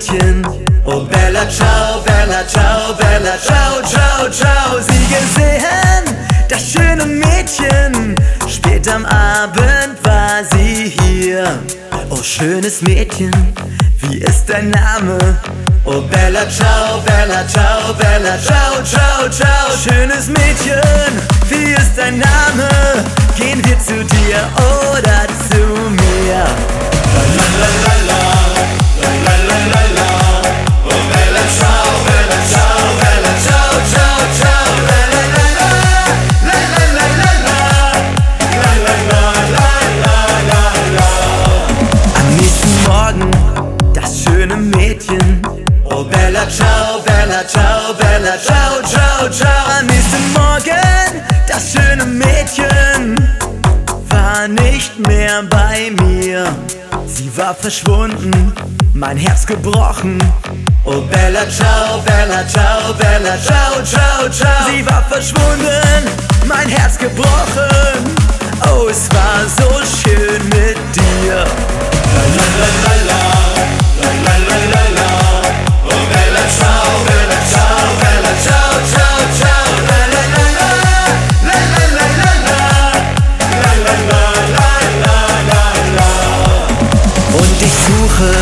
Mädchen? Oh Bella, ciao, Bella, ciao, Bella, ciao, ciao, ciao. Sie gesehen, das schöne Mädchen? Spät am Abend war sie hier. Oh schönes Mädchen, wie ist dein Name? Oh Bella, ciao, Bella, ciao, Bella, ciao, ciao, ciao. Schönes Mädchen, wie ist dein Name? Bella, ciao, Bella, ciao, Bella, ciao, ciao, ciao. Am nächsten Morgen das schöne Mädchen war nicht mehr bei mir. Sie war verschwunden, mein Herz gebrochen. Oh Bella, ciao, Bella, ciao, Bella, ciao, ciao, ciao. Sie war verschwunden, mein Herz gebrochen. Oh, es war so schön suche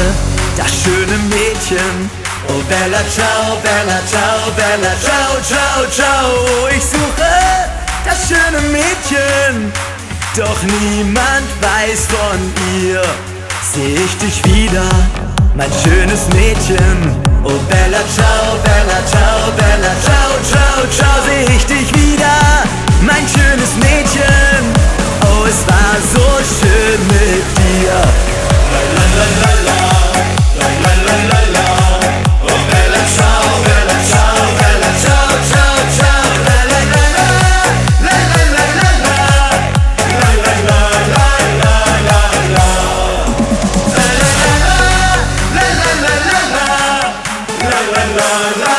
das schöne Mädchen. Oh Bella, ciao, Bella, ciao, Bella, ciao, ciao, ciao. Ich suche das schöne Mädchen. Doch niemand weiß von ihr. Seh ich dich wieder, mein schönes Mädchen. Oh Bella, ciao, Bella, ciao, la la